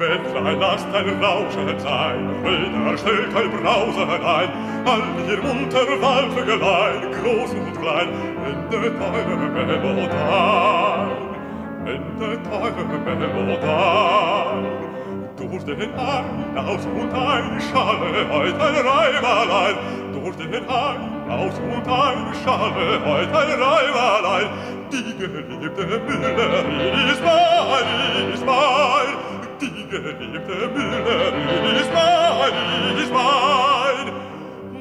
Bettlein, lasst ein Rauschen sein, wilder, still kein Brause herein, all ihr munter Waldvögelein, groß und klein, endet eure Melodein, endet eure Melodein. Durch den Ein, aus und ein, Schalle heut ein Reibelein, durch den Ein, aus und ein, Schalle heut ein Reibelein, die geliebte Müllerin ist mein. Marie, geliebte Müllerin ist mein, ist mein,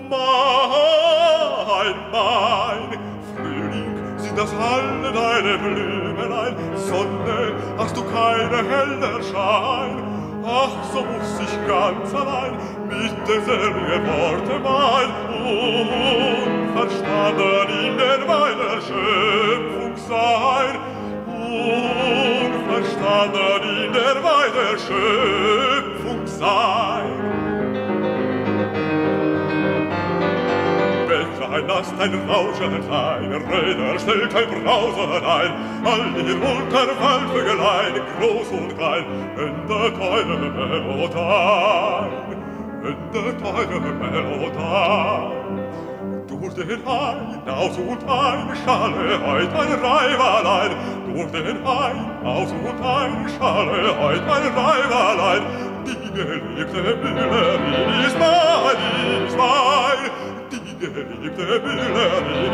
mein, mein. Frühling sind das alle deine Blümelein, Sonne hast du keine heller Schein. Ach, so muss ich ganz allein mit derselben Worte mein, unverstanden in der Weiden schön. sondern in der Weide Schöpfung sein. Welch ein Last, ein Rauschen, ein Räder, still kein Brausen ein, all die Vulkan, Waldvögelein, groß und klein, endet eure Melodein, endet eure Melodein. Durch den Hain, aus und ein, Schalle, heut ein Reiberlein, durfte den ein, aus und ein schalle heut ein Weiberlein, die geliebte Müllerin ist mein, ist mein, die geliebte Müllerin